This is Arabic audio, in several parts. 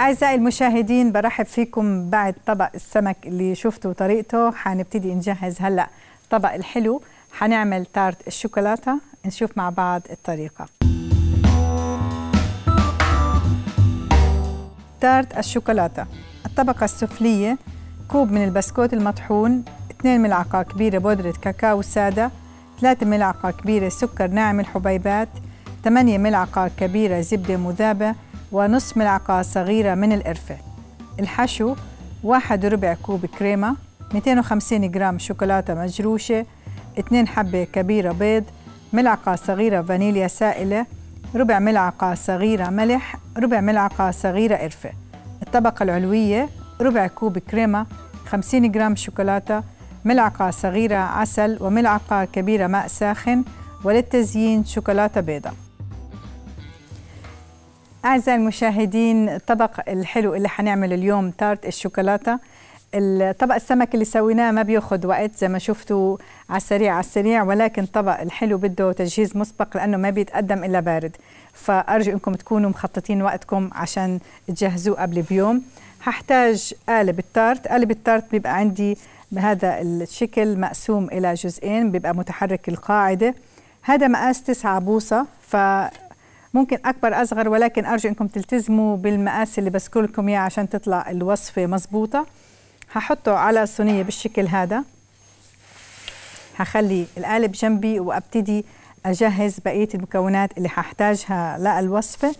أعزائي المشاهدين برحب فيكم بعد طبق السمك اللي شفتوا طريقته حنبتدي نجهز هلأ طبق الحلو. حنعمل تارت الشوكولاتة. نشوف مع بعض الطريقة. تارت الشوكولاتة. الطبقة السفلية كوب من البسكوت المطحون 2 ملعقة كبيرة بودرة كاكاو سادة 3 ملعقة كبيرة سكر ناعم الحبيبات 8 ملعقة كبيرة زبدة مذابة ونصف ملعقة صغيرة من القرفة. الحشو واحد وربع كوب كريمة 250 جرام شوكولاتة مجروشة 2 حبة كبيرة بيض ملعقة صغيرة فانيليا سائلة ربع ملعقة صغيرة ملح ربع ملعقة صغيرة قرفة. الطبقة العلوية ربع كوب كريمة 50 جرام شوكولاتة ملعقة صغيرة عسل وملعقة كبيرة ماء ساخن وللتزيين شوكولاتة بيضاء. أعزائي المشاهدين الطبق الحلو اللي حنعمل اليوم تارت الشوكولاتة. الطبق السمك اللي سويناه ما بياخذ وقت زي ما شفتوا على السريع على السريع ولكن طبق الحلو بده تجهيز مسبق لأنه ما بيتقدم إلا بارد. فأرجو أنكم تكونوا مخططين وقتكم عشان تجهزوه قبل بيوم. هحتاج قالب التارت. قالب التارت بيبقى عندي بهذا الشكل مقسوم إلى جزئين بيبقى متحرك القاعدة. هذا مقاس 9 بوصة ممكن أكبر أصغر ولكن أرجو أنكم تلتزموا بالمقاس اللي بذكر لكم إياه عشان تطلع الوصفة مزبوطه هحطه على الصينية بالشكل هذا. هخلي القالب جنبي وأبتدي أجهز بقية المكونات اللي هحتاجها للوصفة.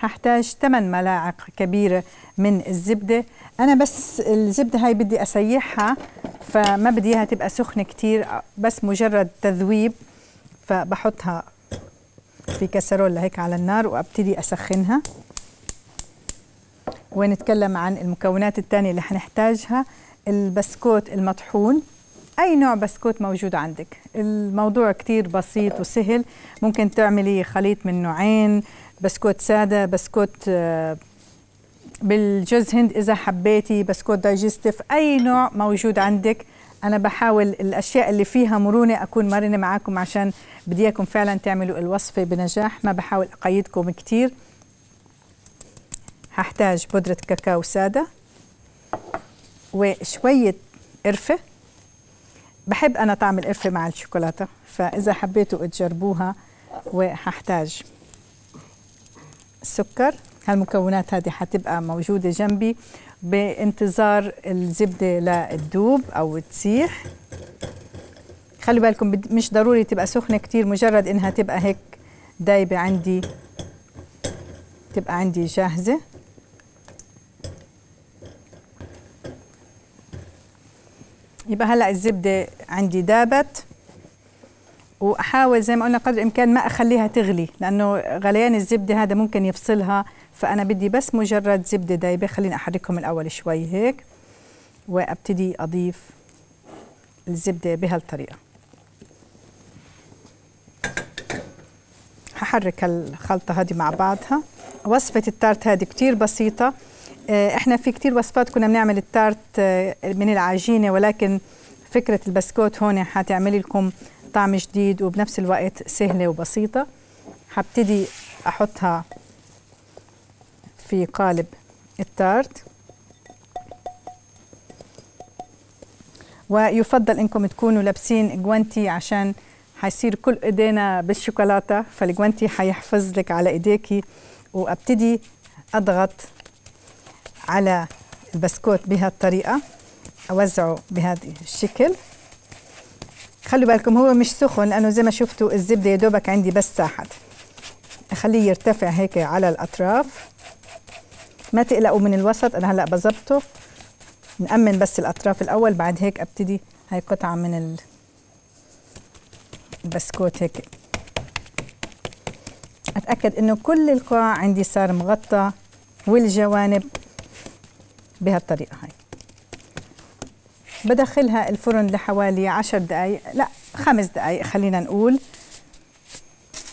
هحتاج 8 ملاعق كبيرة من الزبدة. أنا بس الزبدة هاي بدي أسيحها فما بدي إياها تبقى سخنة كتير بس مجرد تذويب. فبحطها في كسرولة هيك على النار وأبتدي أسخنها. ونتكلم عن المكونات الثانية اللي حنحتاجها. البسكوت المطحون. أي نوع بسكوت موجود عندك. الموضوع كتير بسيط وسهل. ممكن تعملي خليط من نوعين. بسكوت سادة بسكوت بالجوز هند إذا حبيتي. بسكوت digestive. أي نوع موجود عندك. أنا بحاول الأشياء اللي فيها مرونة أكون مرنة معاكم عشان بدي إياكم فعلا تعملوا الوصفة بنجاح. ما بحاول أقيدكم كتير. هحتاج بودرة كاكاو سادة وشوية قرفة. بحب أنا طعم القرفة مع الشوكولاتة فإذا حبيتوا تجربوها وهحتاج السكر هالمكونات هذه حتبقى موجودة جنبي. بانتظار الزبدة للدوب أو تسيح خلوا بالكم مش ضروري تبقى سخنة كتير مجرد إنها تبقى هيك دايبة عندي تبقى عندي جاهزة. يبقى هلأ الزبدة عندي دابت. وأحاول زي ما قلنا قدر الإمكان ما أخليها تغلي لأنه غليان الزبدة هذا ممكن يفصلها فأنا بدي بس مجرد زبدة دايبة خليني أحركهم الأول شوي هيك وأبتدي أضيف الزبدة بهالطريقة. هحرك الخلطة هذه مع بعضها. وصفة التارت هذه كتير بسيطة. إحنا في كتير وصفات كنا بنعمل التارت من العجينة ولكن فكرة البسكوت هون حتعملي لكم طعم جديد وبنفس الوقت سهلة وبسيطة. هبتدي أحطها في قالب التارت. ويفضل إنكم تكونوا لابسين جوانتي عشان حيصير كل إيدينا بالشوكولاتة فالجوانتي حيحفظ لك على ايديكي وأبتدي أضغط على البسكوت بهالطريقة أوزعه بهذا الشكل. خلوا بالكم هو مش سخن لأنه زي ما شفتوا الزبدة يا دوبك عندي بس ساحت. اخليه يرتفع هيك على الأطراف. ما تقلقوا من الوسط أنا هلأ بظبطه. نأمن بس الأطراف الأول بعد هيك أبتدي هاي قطعة من البسكوت هيك. أتأكد إنه كل القاع عندي صار مغطى والجوانب بهالطريقة هاي بدخلها الفرن لحوالي عشر دقايق لا خمس دقايق خلينا نقول.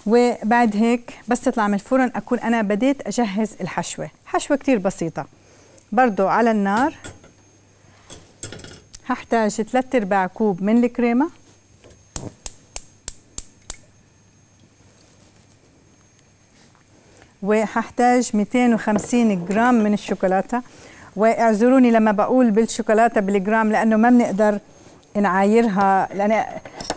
وبعد هيك بس تطلع من الفرن أكون أنا بديت أجهز الحشوة. حشوة كتير بسيطة. برضو على النار هحتاج 3 أرباع كوب من الكريمة. وهحتاج 250 جرام من الشوكولاتة. واعذروني لما بقول بالشوكولاتة بالجرام لأنه ما بنقدر نعايرها. لأن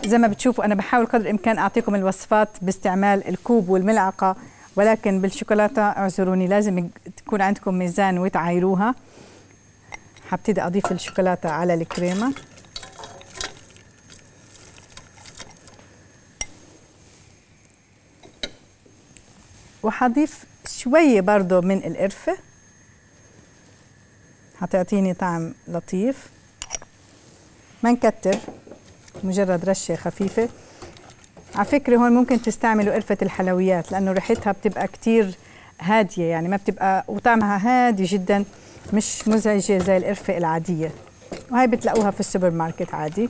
زي ما بتشوفوا أنا بحاول قدر الإمكان أعطيكم الوصفات باستعمال الكوب والملعقة ولكن بالشوكولاتة اعذروني لازم تكون عندكم ميزان وتعايروها. حبتدي أضيف الشوكولاتة على الكريمة. وحضيف شوية برضه من القرفة. حتعطيني طعم لطيف. ما نكتر مجرد رشة خفيفة. على فكرة هون ممكن تستعملوا قرفه الحلويات لأنه ريحتها بتبقى كتير هادية يعني ما بتبقى وطعمها هادي جدا مش مزعجة زي القرفة العادية. وهي بتلاقوها في السوبر ماركت عادي.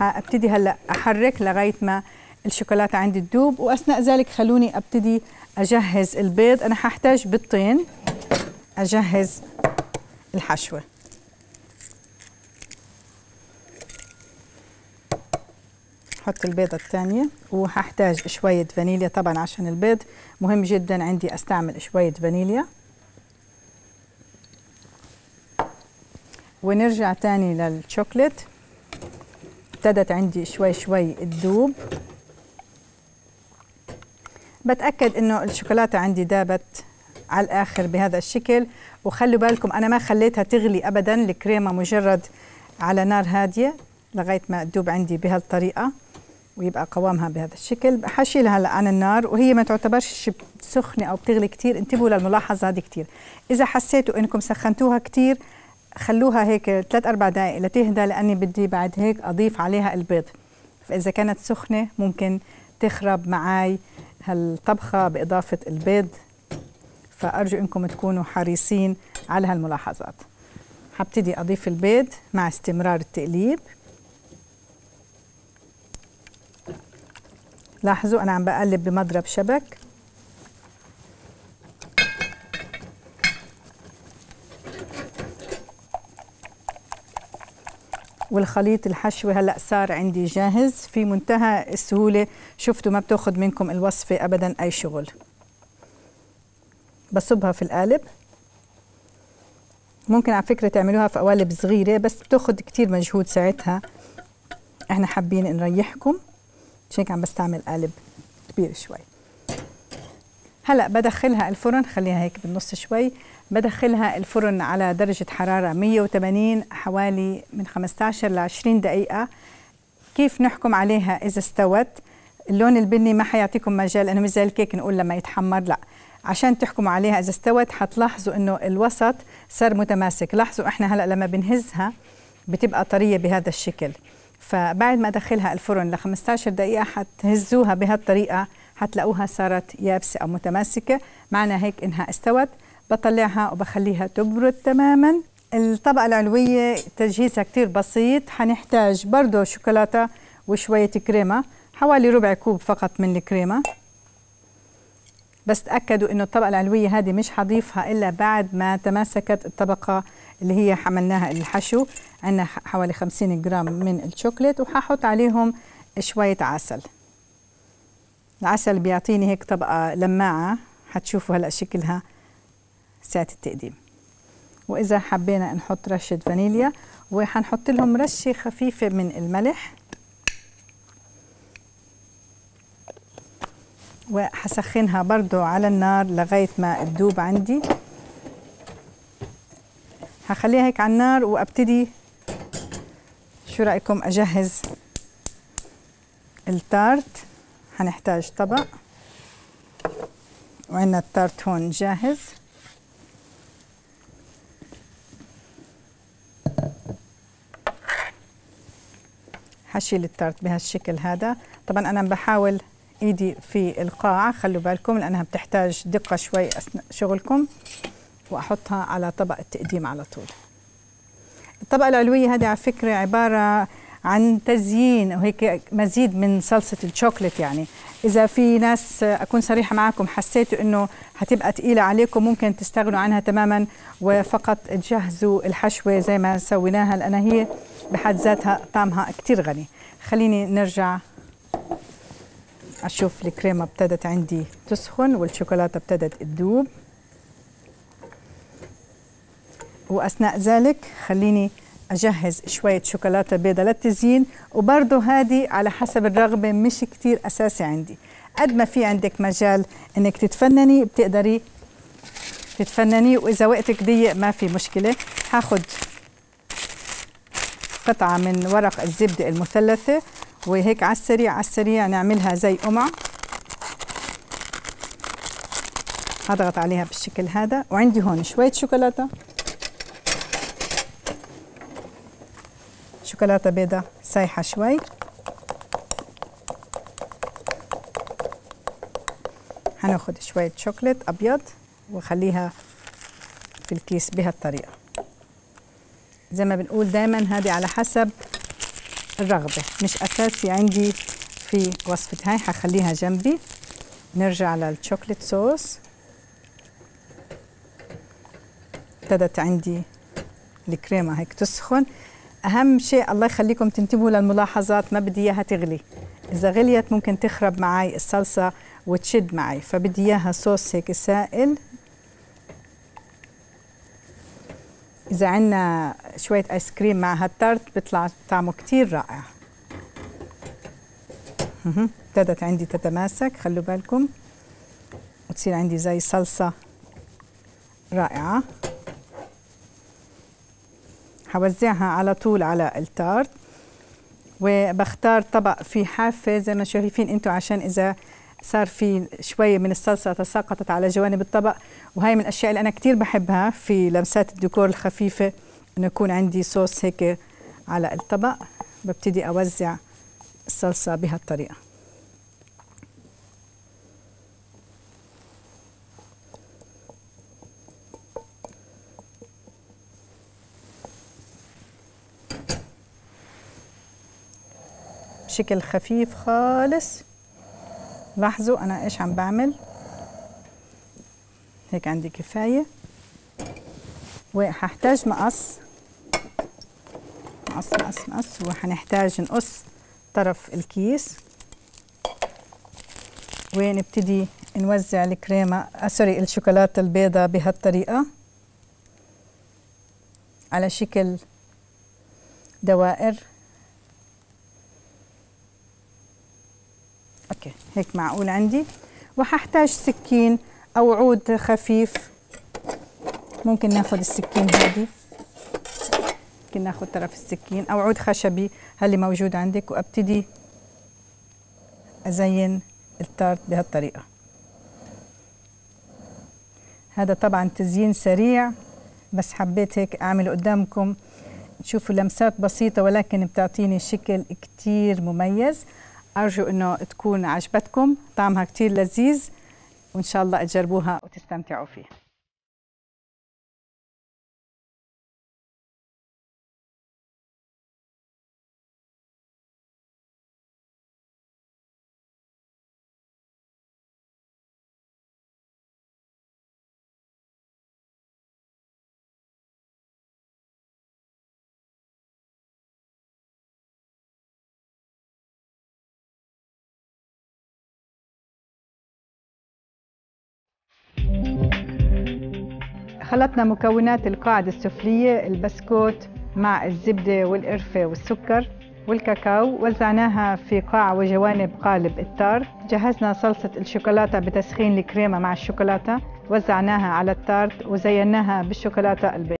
أبتدي هلأ أحرك لغاية ما الشوكولاتة عندي تدوب. وأثناء ذلك خلوني أبتدي أجهز البيض. أنا ححتاج بيضتين. أجهز الحشوة. حط البيضة الثانية وهحتاج شوية فانيليا طبعا عشان البيض. مهم جدا عندي أستعمل شوية فانيليا. ونرجع تاني للشوكليت. ابتدت عندي شوي شوي تدوب بتأكد إنه الشوكولاتة عندي دابت على الآخر بهذا الشكل. وخلوا بالكم أنا ما خليتها تغلي ابدا الكريمة مجرد على نار هادية لغاية ما تدوب عندي بهالطريقة ويبقى قوامها بهذا الشكل. حشيلها هلا عن النار وهي ما تعتبرش سخنة أو بتغلي كثير انتبهوا للملاحظة هذه كثير إذا حسيتوا إنكم سخنتوها كثير خلوها هيك ثلاث أربع دقائق لتهدى لأني بدي بعد هيك أضيف عليها البيض. فإذا كانت سخنة ممكن تخرب معي هالطبخة بإضافة البيض. فأرجو إنكم تكونوا حريصين على هالملاحظات. حبتدي أضيف البيض مع استمرار التقليب. لاحظوا أنا عم بقلب بمضرب شبك. والخليط الحشوة هلأ صار عندي جاهز. في منتهى السهولة شفتوا ما بتاخذ منكم الوصفة أبدا أي شغل. بصبها في القالب. ممكن على فكرة تعملوها في قوالب صغيرة بس بتاخذ كتير مجهود ساعتها. إحنا حابين نريحكم. عشان هيك عم بستعمل قالب كبير شوي. هلا بدخلها الفرن خليها هيك بالنص شوي. بدخلها الفرن على درجة حرارة 180 حوالي من 15 ل 20 دقيقة. كيف نحكم عليها إذا استوت؟ اللون البني ما حيعطيكم مجال أنه مش زي الكيك نقول لما يتحمر لأ. عشان تحكموا عليها إذا استوت حتلاحظوا إنه الوسط صار متماسك. لاحظوا إحنا هلأ لما بنهزها بتبقى طرية بهذا الشكل. فبعد ما أدخلها الفرن ل 15 دقيقة حتهزوها بهالطريقة حتلاقوها صارت يابسة أو متماسكة. معنى هيك إنها استوت. بطلعها وبخليها تبرد تماما. الطبقة العلوية تجهيزها كتير بسيط. حنحتاج برضه شوكولاتة وشوية كريمة حوالي ربع كوب فقط من الكريمة. بس تأكدوا إنه الطبقة العلوية هذه مش حضيفها إلا بعد ما تماسكت الطبقة اللي هي حملناها الحشو. عندنا حوالي 50 جرام من الشوكليت وححط عليهم شوية عسل. العسل بيعطيني هيك طبقة لماعة حتشوفوا هلأ شكلها. ساعة التقديم. وإذا حبينا نحط رشة فانيليا وحنحط لهم رشة خفيفة من الملح. وحسخنها برضو على النار لغاية ما تدوب عندي. هخليها هيك على النار وأبتدي شو رأيكم أجهز التارت؟ هنحتاج طبق. وعندنا التارت هون جاهز. حشيل التارت بهالشكل هذا. طبعا أنا بحاول إيدي في القاع خلوا بالكم لأنها بتحتاج دقة شوي أثناء شغلكم وأحطها على طبق التقديم على طول. الطبقة العلوية هذه على فكرة عبارة عن تزيين وهيك مزيد من صلصة الشوكليت يعني. إذا في ناس أكون صريحة معكم حسيتوا إنه هتبقى تقيلة عليكم ممكن تستغنوا عنها تماما وفقط تجهزوا الحشوة زي ما سويناها لأن هي بحد ذاتها طعمها كتير غني. خليني نرجع أشوف الكريمة ابتدت عندي تسخن والشوكولاتة ابتدت تذوب. وأثناء ذلك خليني أجهز شوية شوكولاتة بيضة للتزيين وبرضه هذه على حسب الرغبة مش كتير أساسي عندي. قد ما في عندك مجال إنك تتفنني بتقدري تتفنني وإذا وقتك ضيق ما في مشكلة. هاخد قطعة من ورق الزبدة المثلثة وهيك على السريع على السريع نعملها زي قمع. هضغط عليها بالشكل هذا. وعندي هون شوية شوكولاتة. شوكولاتة بيضة سايحة شوي. هناخد شوية شوكولات أبيض وخليها في الكيس بهالطريقة. زي ما بنقول دايما هذه على حسب الرغبة مش أساسي عندي في وصفة هاي حخليها جنبي. نرجع للشوكليت صوص. ابتدت عندي الكريمة هيك تسخن. أهم شيء الله يخليكم تنتبهوا للملاحظات ما بدي إياها تغلي. إذا غليت ممكن تخرب معي الصلصة وتشد معي فبدي إياها صوص هيك سائل. إذا عنا شوية آيس كريم مع هالتارت بيطلع طعمه كتير رائع. ابتدت عندي تتماسك خلوا بالكم. وتصير عندي زي صلصة رائعة. حوزعها على طول على التارت. وبختار طبق فيه حافة زي ما شايفين أنتم عشان إذا صار في شوية من الصلصة تساقطت على جوانب الطبق وهي من الأشياء اللي أنا كتير بحبها في لمسات الديكور الخفيفة إنه يكون عندي صوص هيك على الطبق ببتدي أوزع الصلصة بهالطريقة. بشكل خفيف خالص. لاحظوا أنا إيش عم بعمل؟ هيك عندي كفاية. وححتاج مقص. مقص مقص مقص. وحنحتاج نقص طرف الكيس. ونبتدي نوزع الكريمة؟ آه sorry الشوكولاتة البيضاء بهالطريقة. على شكل دوائر. هيك معقول عندي؟ وححتاج سكين أو عود خفيف. ممكن ناخذ السكين هذه. ممكن ناخذ طرف السكين أو عود خشبي هاللي موجود عندك وأبتدي أزين التارت بهالطريقة. هذا طبعا تزيين سريع بس حبيت هيك اعمله قدامكم. تشوفوا لمسات بسيطة ولكن بتعطيني شكل كتير مميز. أرجو أنه تكون عجبتكم طعمها كتير لذيذ وإن شاء الله تجربوها وتستمتعوا فيها خلطنا مكونات القاعدة السفلية البسكوت مع الزبدة والقرفة والسكر والكاكاو. وزعناها في قاع وجوانب قالب التار. جهزنا صلصة الشوكولاتة بتسخين الكريمة مع الشوكولاتة. وزعناها على التارت وزيناها بالشوكولاتة البيضاء.